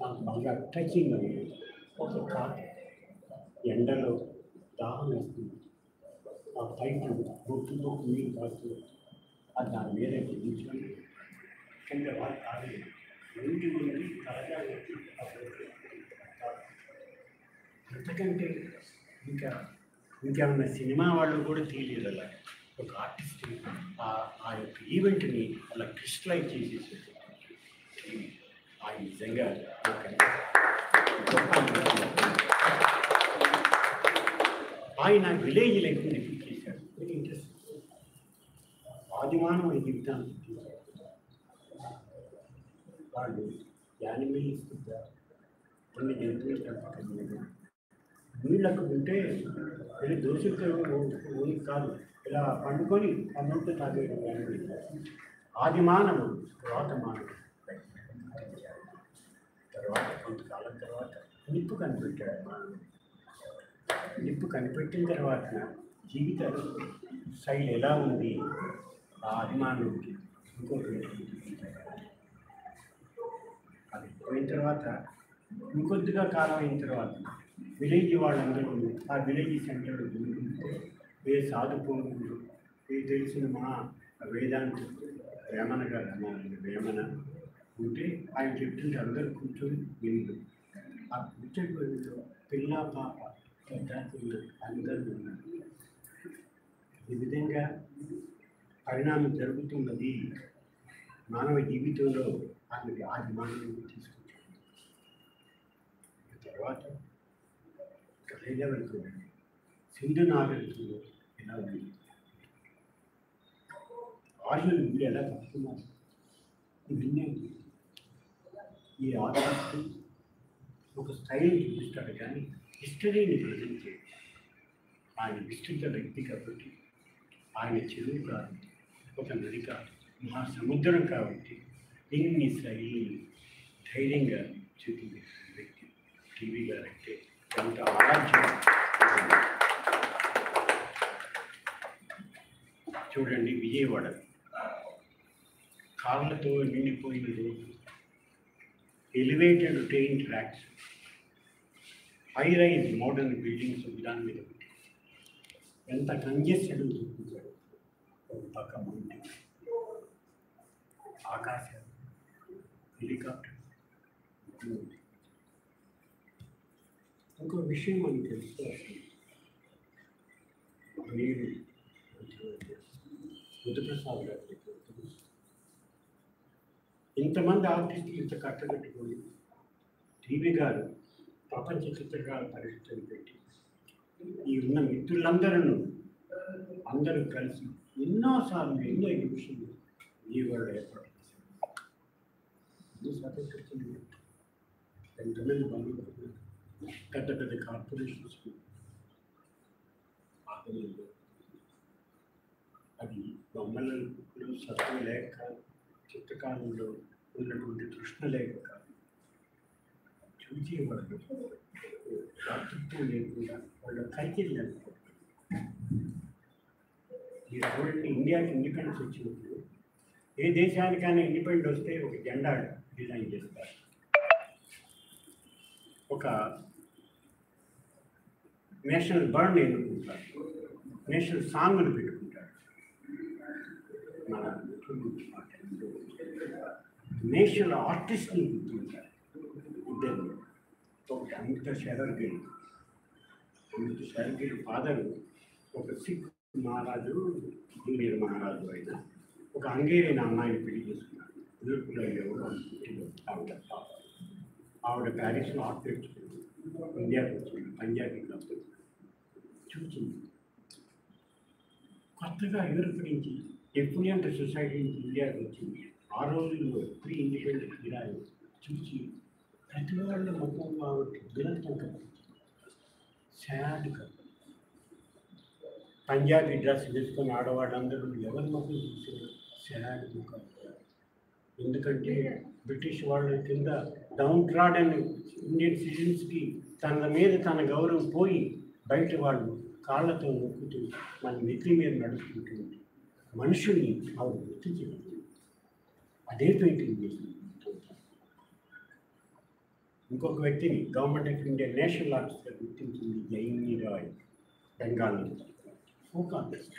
నాకు బాగా టచింగ్ అయింది ఒక ఎండలో దాహం వేస్తుంది. ఆ పైపు బొట్టుతో నీరు కాస్తూ అది దాని మీద నిల్చొని కింద వాళ్ళు కాదు నుండి నుండి తాజా వచ్చి అంతకంటే ఇంకా ఇంకేమన్నా సినిమా వాళ్ళు కూడా తీయలేదు అలా. ఒక ఆర్టిస్ట్ ఆ యొక్క ఈవెంట్ని అలా క్రిస్టలైజ్ చేసేసి ఆయన నిజంగా ఒక గొప్ప ఆయన విలేజ్ లైఫ్ డిఫిట్ చేశారు వెరీ ఇంట్రెస్టింగ్ ఆదిమానవ జీవితాన్ని వాళ్ళు వాళ్ళు యానిమల్స్ కొన్ని జంతువులు పెంపకం చేయడం నీళ్ళకు ఉంటే వెళ్ళి దోషులతో కాదు. ఇలా పండుకొని ఆ తాగేయడం యానిమల్. ఆది తర్వాత మానవుడు తర్వాత కొంతకాలం తర్వాత నిప్పు కనిపెట్టాడు. నిప్పు కనిపెట్టిన తర్వాత జీవిత శైలి ఎలా ఉంది? ఆ అభిమానులకి ఇంకోటి అది పోయిన తర్వాత ఇంకొద్దిగా కాలం అయిన తర్వాత విలేజ్ వాళ్ళందరూ ఆ విలేజ్ సెంటర్ ఏ సాధు పూర్వులు ఏ తెలిసిన మా వేదాంత వేమన గారు అన్నారు వేమన ఉంటే ఆయన చెప్తుంటే అందరూ కూర్చొని విందు ఆ కూర్చొని పిల్ల పాప పెద్ద అందరూ ఉన్నారు ఈ విధంగా పరిణామం జరుగుతున్నది మానవ జీవితంలో అన్నది ఆది మానవుని తీసుకుంటుంది తర్వాత కలేజా వెళ్తుంది సింధు నాగరికంలో ఎలా ఉంది? ఆర్యులు వీళ్ళు ఎలా బతుకున్నారు? ఇవన్నీ ఈ ఆర్టిస్ట్ ఒక స్టైల్ చూపిస్తాడు కానీ హిస్టరీని ప్రజెంట్ చేయడు ఆయన విస్తృత వ్యక్తి కాబట్టి ఆయన చెరువు కాదు ఒక నది కాదు మహాసముద్రం కాబట్టి ఇన్ని శైలిని ధైర్యంగా చూపించిన వ్యక్తి టీవీ గారు అంటే ఎంత ఆరాధ్యం చూడండి విజయవాడ. కార్లతో నిండిపోయిన road elevated train tracks high rise modern buildings దాని మీద పెట్టి ఎంత కంజెస్టెడ్ చూపించాడు ఒక పక్క మౌంటైన్ ఆకాశం హెలికాప్టర్ ఇంకో విషయం మనకు తెలుసుకోవాలి మీరు బుద్ధప్రసాద్ గారు తెలుసు ఇంతమంది ఆర్టిస్టులు ఇంత కట్టగట్టుకొని టీవీ గారు ప్రపంచ చిత్రకాల పరిస్థితులు పెట్టి ఈ ఉన్న మిత్రులందరూ అందరూ కలిసి ఎన్నోసార్లు ఎన్నో ఎగ్జిబిషన్లు ఈ వాళ్ళు ఏర్పాటు చేశారు. ఎన్నో స్వాతంత్రించింది ఎంతమంది బంధువులు? పెద్ద పెద్ద కార్పొరేషన్స్? ఆధ్వర్యంలో అది బొమ్మలలో సత్వం లేక చిత్రకాలంలో ఉన్నటువంటి తృష్ణ లేక కాదు చూసేవాళ్ళు లేకుండా వాళ్ళ కల్చర్ లేకపోతే ఈ చూడండి ఇండియాకి ఇండిపెండెన్స్ వచ్చినప్పుడు ఏ దేశానికైనా ఇండిపెండెంట్ వస్తే ఒక జెండా డిజైన్ చేస్తారు. ఒక నేషనల్ బర్న్ ఎన్నుకుంటారు. నేషనల్ సాంగ్ను పెట్టుకుంటారు. మన నేషనల్ ఆర్టిస్ట్ని గుర్తుంటారు ఇద్దరు ఒక అమిత శరర్గిరి అమిత శరర్గిరి ఫాదరు ఒక సిక్ మహారాజు జూనియర్ మహారాజు అయిన ఒక హంగేరియన్ అమ్మాయిని పెళ్ళి చేసుకున్నాడు. యూరోప్లో ఎవరు ఆవిడ పాప. ఆవిడ ప్యారిస్లో ఆర్ట్ నేర్చుకుంది ఇండియాకి వచ్చింది. పంజాబీ క్లబ్ చూసింది. కొత్తగా యూరప్ నుంచి ఎఫ్లుయెంట్ సొసైటీ నుంచి ఇండియాకి వచ్చింది. ఆ రోజుల్లో ప్రీ ఇండిపెండెంట్ ఇరాని చూసి ప్రతి వాళ్ళ ముఖంగా దురంతం శాడ్ సాడ్గా పంజాబీ డ్రెస్ వేసుకొని ఆడవాళ్ళందరూ ఎవరి ముఖం చూసిన శాడ్ ముఖం. ఎందుకంటే బ్రిటిష్ వాళ్ళ కింద డౌన్ ట్రాడన్ ఇండియన్ సిటిజన్స్కి తన మీద తన గౌరవం పోయి బయట వాళ్ళు కాళ్ళతో నొక్కుతూ మన నెత్తి మీద నడుస్తుంటుంది మనుషుల్ని ఆవిడ గుర్తు చేయాలి. అదే పెయింటింగ్ చేసింది ఇంకొక వ్యక్తిని government of India national officer గుర్తించింది జైని రాయ్ బెంగాల్ నుంచి. ఫోక్ ఆర్టిస్ట్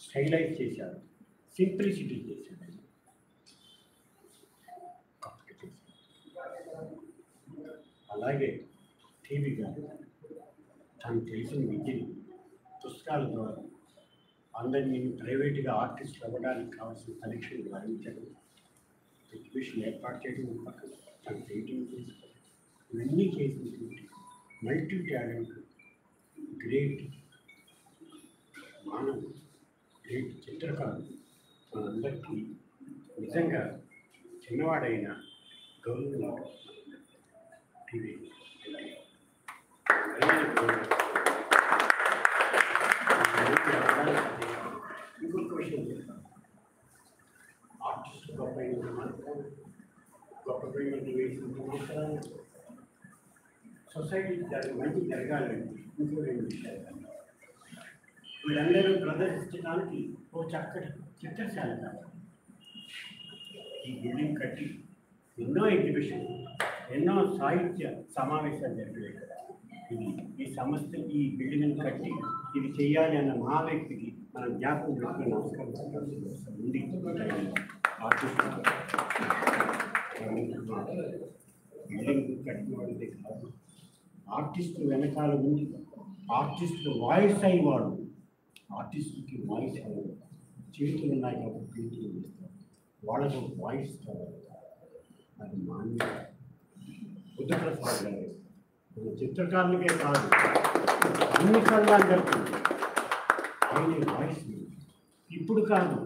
స్టైలైజ్ చేశారు. సింప్లిసిటీ చేశారు. అలాగే టీవీ గారు తను తెలిసిన విద్యని పుస్తకాల ద్వారా అందరినీ ప్రైవేట్గా ఆర్టిస్టులు అవ్వడానికి కావాల్సిన పరీక్షలు భరించడం ఎగ్జిబిషన్ ఏర్పాటు చేయడం పక్కన తన పెయింటింగ్ చేసుకోవడం ఇవన్నీ చేసినటువంటి మల్టీ టాలెంట్ గ్రేట్ మానవుడు గ్రేట్ చిత్రకారుడు మనందరికీ నిజంగా చిన్నవాడైన గౌరవం టీవీ ఇంకొక విషయం చెప్తాను ఆర్టిస్ట్ గొప్ప అయిన మాత్రం గొప్ప పేమెంట్ సొసైటీకి మాత్రం సొసైటీ జరగ మంచి జరగాలండి ఇంకో రెండు విషయాలు వీళ్ళందరూ ప్రదర్శించడానికి ఓ చక్కటి చిత్రశాల ఈ బిల్డింగ్ కట్టి ఎన్నో ఎగ్జిబిషన్ ఎన్నో సాహిత్య సమావేశాలు జరిగాయి. ఇది ఈ సంస్థ ఈ బిల్డింగ్ కట్టి ఇది చేయాలి అన్న మా వ్యక్తికి మనం జ్ఞాపకం పెట్టుకుని నమస్కారం ఉంది మెడలు కట్టినవాడిదే కాదు. ఆర్టిస్ట్ వెనకాల ఉండి ఆర్టిస్ట్ వాయిస్ అయ్యేవాడు ఆర్టిస్ట్కి వాయిస్ అయ్యేవాడు చేతులు ఉన్నాయి కాబట్టి పెయింటింగ్ వేస్తారు వాళ్ళకు వాయిస్ కావాలి. అది మాన్య. బుద్ధప్రసాద్ గారు మన చిత్రకారులకే కాదు అన్ని జరుగుతుంది ఆయన వాయిస్ ఇప్పుడు కాదు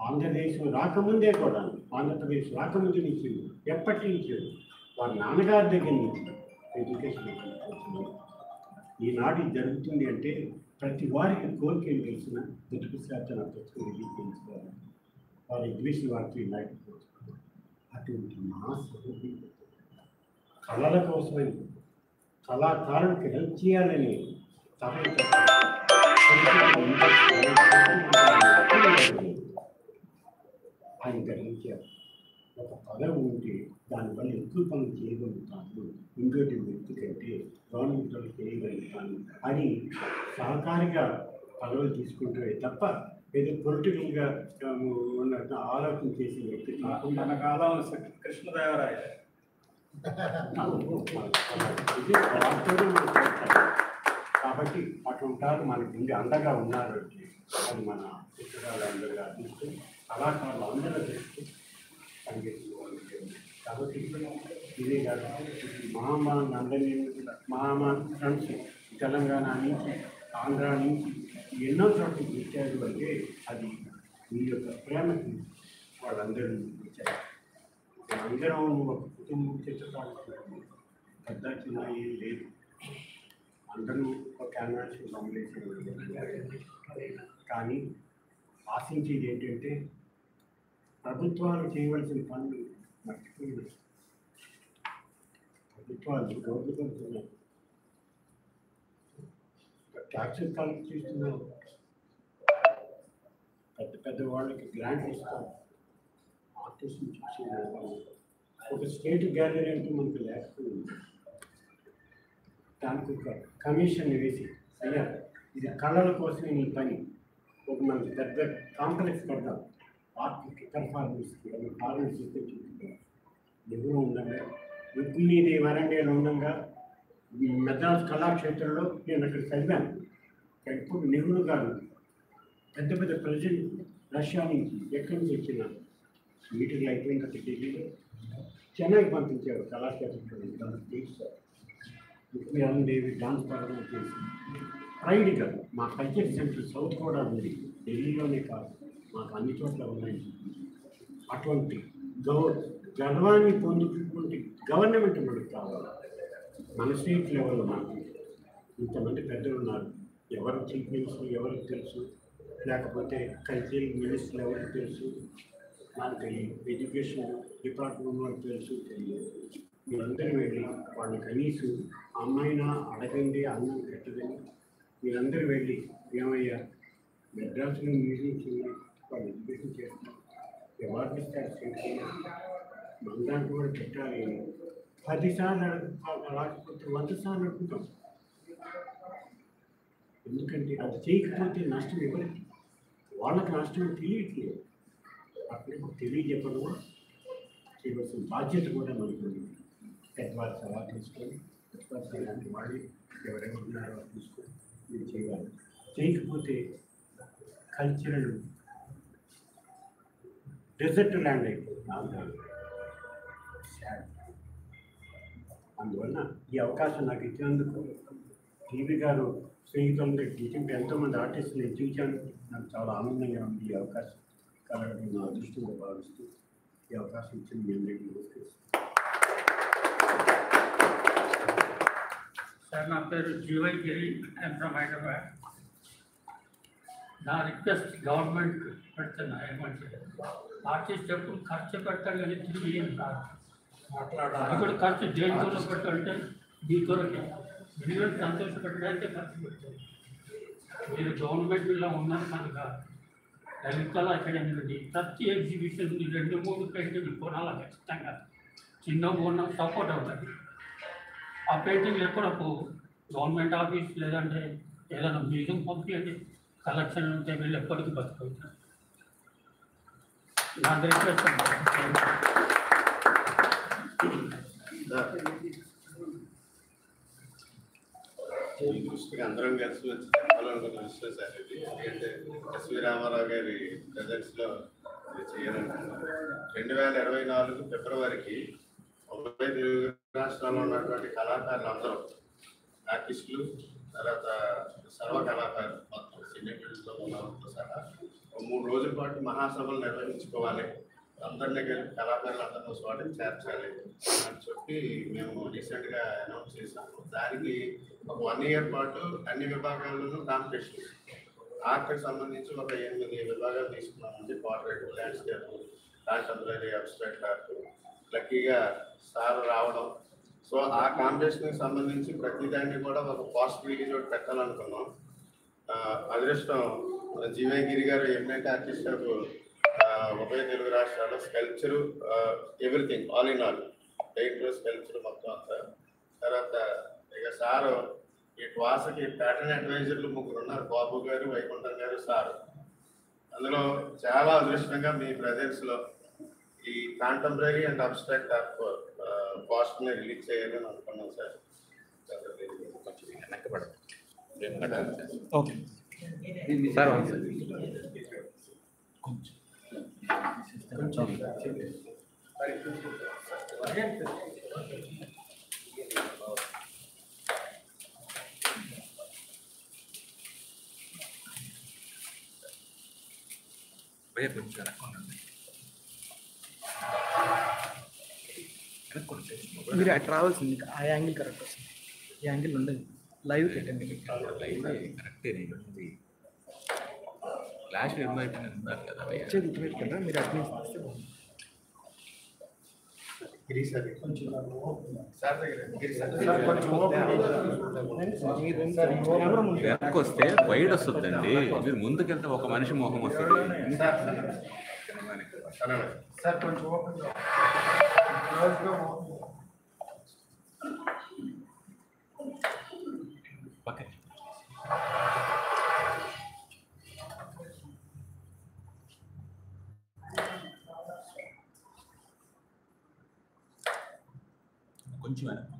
ఆంధ్రదేశం రాకముందే కూడా ఆంధ్రప్రదేశ్ రాకముందు నుంచి ఎప్పటి నుంచి. వారి నాన్నగారి దగ్గర నుంచి ఎడ్యుకేషన్ ఈనాడు జరుగుతుంది అంటే ప్రతి వారికి కోరికలు తెలిసిన? బుద్ధప్రసాద్ శాతం పుస్తకం రిలీజ్ చేయించుకోవాలి వారి ఎగ్జిబిషన్ వారికి లేకపోవచ్చు అటువంటి మా స్వరూపి కళల కోసమని కళాకారులకు హెల్ప్ చేయాలని తపన ఆయన గ్రహించారు. ఒక పదవి ఉంటే దానివల్ల ఎక్కువ పనులు చేయగలుగుతాను ఇంకోటి వ్యక్తి కంటే గవర్నమెంట్ చేయగలుగుతాను అని సహకారిగా పదవులు తీసుకుంటే తప్ప ఏదో పొలిటికల్గా ఉన్న ఆలోచన చేసే వ్యక్తి మన కాలంలో కృష్ణదేవరాయ మనకు. కాబట్టి అటుంటారు మనకి ఉండి అండగా ఉన్నారు అంటే అది మన చిత్రాలు అందరిగా అలా కళాకారులు అందరూ పనిచేసుకోవాలి కాబట్టి ఇదే కాదు మహామాన్ అందరినీ మహామా ఫ్రెండ్స్ తెలంగాణ నుంచి ఆంధ్ర నుంచి ఎన్నో చోట్ల ఇచ్చారు అంటే అది మీ యొక్క ప్రేమకి వాళ్ళందరూ ఇచ్చారు అందరం ఒక కుటుంబం చిత్రకారులు పెద్ద చిన్న ఏం లేదు. అందరూ ఒక క్యాన్వాస్ కాంబినేషన్ కానీ ఆశించేది ఏంటంటే ప్రభుత్వాలు చేయవలసిన పనులు మర్చిపోయింది ప్రభుత్వాలు గవర్నమెంట్ ఉన్నాయి ట్యాక్సెస్ కలెక్ట్ చేస్తున్నారు. పెద్ద పెద్ద వాళ్ళకి గ్రాంట్ ఇస్తారు. ఆర్టిస్ట్ చూసి ఒక స్టేట్ గ్యాలరీ అంటూ మనకు లేకపోయింది. దానికి ఒక కమిషన్ వేసి అయ్యా ఇది కళల కోసం నీ పని. ఒక మనకి పెద్ద కాంప్లెక్స్ కడతాం ఆర్ట్ పెర్ఫార్మెన్స్ ఫార్మెన్స్ చేస్తే చూపించాం ఎవరు ఉండగా. రుక్మిణీది వరంగల్ ఉండగా. మెద్రాస్ కళాక్షేత్రంలో నేను అక్కడ చదివాను. ఇప్పుడు నెహ్రూ గారు పెద్ద పెద్ద ప్రజలు రష్యా నుంచి ఎక్కడి నుంచి వచ్చిన మీటింగ్ అయిపోయిన ఢిల్లీలో చెన్నైకి పంపించారు కళాక్షేత్రం రుక్మిణి దేవి డాన్స్ పర్ఫార్మెన్స్ చేసి ప్రైడ్గా మా కల్చర్ సెంటర్ సౌత్ కూడా ఉంది. ఢిల్లీలోనే కాదు. మాకు అన్ని చోట్ల ఉన్నాయి. అటువంటి గౌ గర్వాన్ని పొందుతున్నటువంటి గవర్నమెంట్ మనకు కావాలి. మన స్టేట్ లెవెల్లో మనకు ఇంతమంది పెద్దలు ఉన్నారు ఎవరు చీఫ్ మినిస్టర్ ఎవరికి తెలుసు. లేకపోతే కల్చరల్ మినిస్టర్ ఎవరికి తెలుసు? మనకి ఎడ్యుకేషన్ డిపార్ట్మెంట్ వాళ్ళకి తెలుసు? తెలియదు. మీరందరూ వెళ్ళి వాళ్ళని కనీసం అమ్మాయినా అడగండి అన్నం పెట్టదని మీరందరూ వెళ్ళి ఏమయ్యా? మెడ్రాస్లో మ్యూజియం చేయండి వాళ్ళు ఎడ్యుకేషన్ చేస్తాం ఎవరిని ఇస్తారు చేసి మన కూడా పెట్టాలి. పదిసార్లు అడుగుతాం రాకపోతే వంద సార్లు అడుగుతాం ఎందుకంటే అది చేయకపోతే నష్టం ఎవరికి వాళ్ళకి నష్టం తెలియట్లేదు. అప్పుడే తెలియజెప్పడం చేయవలసిన బాధ్యత కూడా మనకు ఉంది. పెద్దవారి సలహా తీసుకొని పెద్దవారి సలహాన్ని వాడి ఎవరెవరు ఉన్నారో వాళ్ళు తీసుకొని మీరు చేయాలి. చేయకపోతే కల్చరల్ డెజర్ట్ ల్యాండ్ అయిపోతుంది ఆంధ్రాలో అందువల్ల ఈ అవకాశం నాకు ఇచ్చినందుకు టీవీ గారు స్నేహితులందరూ టీచింగ్ ఎంతోమంది ఆర్టిస్ట్ నేను చూశాను నాకు చాలా ఆనందంగా ఉంది ఈ అవకాశం కలగడం నా అదృష్టంగా భావిస్తూ ఈ అవకాశం ఇచ్చిన మీ అందరికీ నమస్కరిస్తాను సార్ నా పేరు జీవై గిరి ఫ్రమ్ హైదరాబాద్. నా రిక్వెస్ట్ గవర్నమెంట్ పెడుతున్నా ఏమంటే ఆర్టిస్ట్ ఎప్పుడు ఖర్చు పెట్టాలి కానీ తిరిగి ఏం కాదు. అది కూడా ఖర్చు దేని కొరకు పెట్టాలంటే మీ కొరకే మీరు సంతోష పెట్టడానికి ఖర్చు పెట్టారు మీరు గవర్నమెంట్ ఇలా ఉన్నారు కనుక లలితల అకాడమీ నుండి ప్రతి ఎగ్జిబిషన్ రెండు మూడు పెయింటింగ్లు కొనాలి ఖచ్చితంగా. చిన్న కొన్న సపోర్ట్ అవుతుంది ఆ పెయింటింగ్ ఎక్కడ పోవు? గవర్నమెంట్ ఆఫీస్ లేదంటే ఏదైనా మ్యూజియం పంపించండి కలెక్షన్ ఉంటే వీళ్ళు ఎప్పటికీ బతుకుతారు నా రిక్వెస్ట్ ఈ దృష్టికి అందరం కలిసి వచ్చి చెప్పాలనుకున్న విషయం సార్ ఇది. ఎందుకంటే ఎస్వి రామారావు గారి ప్రజెంట్స్లో ఇది చేయాలనుకున్నాం. రెండు వేల ఇరవై నాలుగు ఫిబ్రవరికి ఉభయ తెలుగు రాష్ట్రాల్లో ఉన్నటువంటి కళాకారులు అందరూ ఆర్టిస్టులు తర్వాత సర్వ కళాకారులు మొత్తం సినీ ఫీల్డ్లో ఉన్న వాళ్ళతో సహా మూడు రోజుల పాటు మహాసభలు నిర్వహించుకోవాలి. అందరినీ కలిపి కళాకారులు అందరినీ చోట చేర్చాలి అని చెప్పి మేము రీసెంట్గా అనౌన్స్ చేసాము దానికి ఒక వన్ ఇయర్ పాటు అన్ని విభాగాల్లోనూ కాంపిటీషన్. ఆర్ట్కి సంబంధించి ఒక ఎనిమిది విభాగాలు తీసుకున్నామండి. పోర్ట్రేట్ ల్యాండ్స్కేప్ రాజచంద్రీ అబ్స్ట్రాక్ట్ ఆర్ట్ లక్కీగా సార్ రావడం. సో ఆ కాంపిటీషన్కి సంబంధించి ప్రతిదాన్ని కూడా ఒక పాసిబిలిటీ చోటు పెట్టాలనుకున్నాం. అదృష్టం మన జీవై గిరి గారు ఎమినెంట్ ఆర్టిస్ట్ ఆఫ్ ఉభయ తెలుగు రాష్ట్రాల్లో sculpture everything all in all painter sculpture మొత్తం అంతా. తర్వాత ఇక సారు ఈ క్లాస్కి ప్యాటర్న్ అడ్వైజర్లు ముగ్గురు ఉన్నారు. బాబు గారు వైకుంఠం గారు సారు. అందులో చాలా అదృష్టంగా మీ presence లో ఈ కాంటెంపరీ అండ్ అబ్స్ట్రాక్ట్ ఆఫ్ కాస్ట్ని రిలీజ్ చేయాలని అనుకున్నాం sir. Okay. Sir one sir భయ్యా కొంచెం వెనక్కోండి. వెనక్కోండి. మీరు అటు ఆ యాంగిల్ కరెక్ట్ వస్తుంది ఈ యాంగిల్ ఉండదు లైవ్ ఉన్నారు కదా మీరు. గిరి సార్ సార్ దగ్గర గిరి సార్. మీరు కెమెరా ముందు వెనక్కి వస్తే వైడ్ వస్తుందండి. మీరు ముందుకెళ్తే ఒక మనిషి ముఖం వస్తుంది. సార్ కొంచెం ఓపెన్ కొంచెం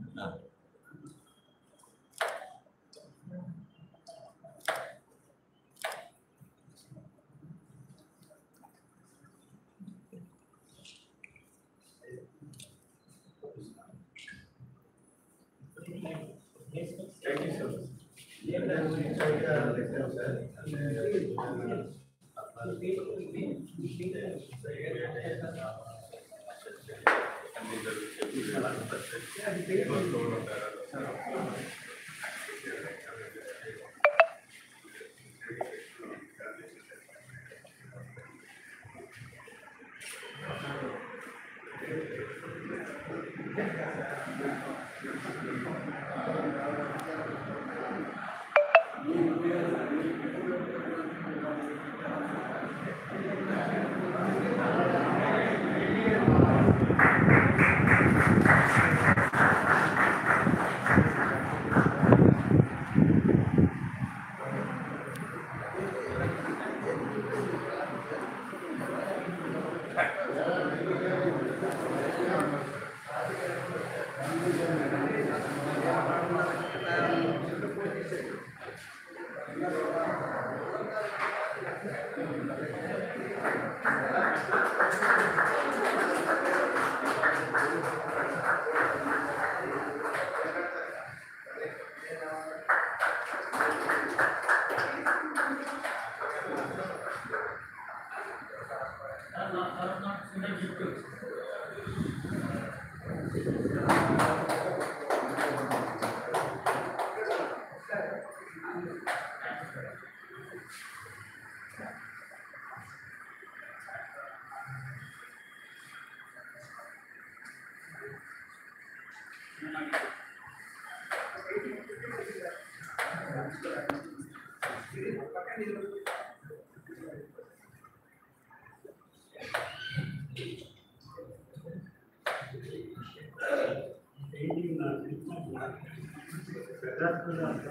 何だよ。